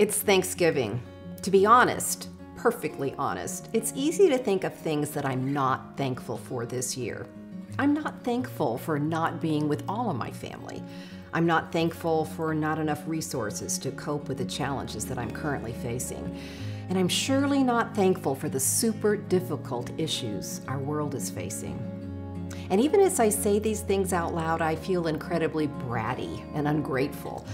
It's Thanksgiving. To be honest, perfectly honest, it's easy to think of things that I'm not thankful for this year. I'm not thankful for not being with all of my family. I'm not thankful for not enough resources to cope with the challenges that I'm currently facing. And I'm surely not thankful for the super difficult issues our world is facing. And even as I say these things out loud, I feel incredibly bratty and ungrateful.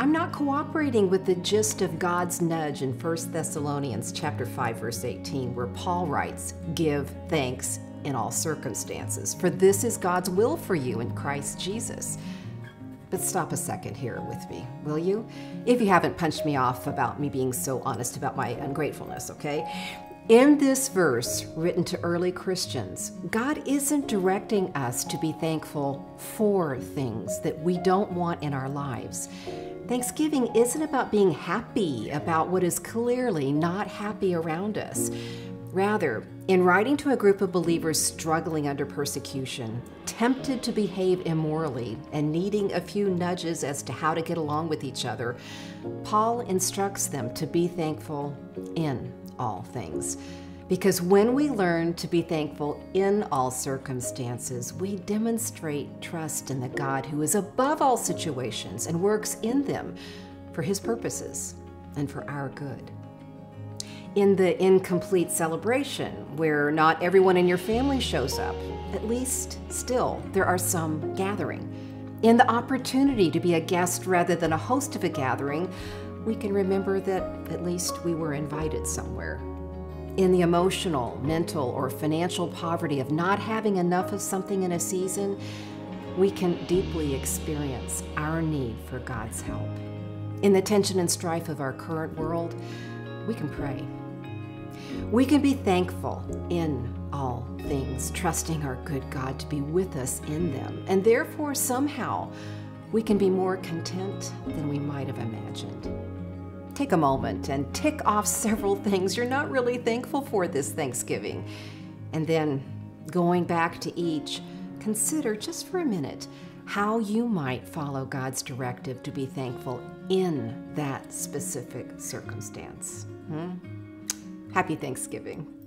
I'm not cooperating with the gist of God's nudge in 1 Thessalonians chapter 5 verse 18 where Paul writes, "Give thanks in all circumstances, for this is God's will for you in Christ Jesus." But stop a second here with me, will you? If you haven't punched me off about me being so honest about my ungratefulness, okay? In this verse, written to early Christians, God isn't directing us to be thankful for things that we don't want in our lives. Thanksgiving isn't about being happy about what is clearly not happy around us. Rather, in writing to a group of believers struggling under persecution, tempted to behave immorally, and needing a few nudges as to how to get along with each other, Paul instructs them to be thankful in all things. Because when we learn to be thankful in all circumstances, we demonstrate trust in the God who is above all situations and works in them for his purposes and for our good in the incomplete celebration, where not everyone in your family shows up. At least, still, there are some gathering. In the opportunity to be a guest rather than a host of a gathering, we can remember that at least we were invited somewhere. In the emotional, mental, or financial poverty of not having enough of something in a season, we can deeply experience our need for God's help. In the tension and strife of our current world, we can pray. We can be thankful in all things, trusting our good God to be with us in them, and therefore somehow we can be more content than we might have imagined. Take a moment and tick off several things you're not really thankful for this Thanksgiving. And then, going back to each, consider just for a minute how you might follow God's directive to be thankful in that specific circumstance. Hmm? Happy Thanksgiving.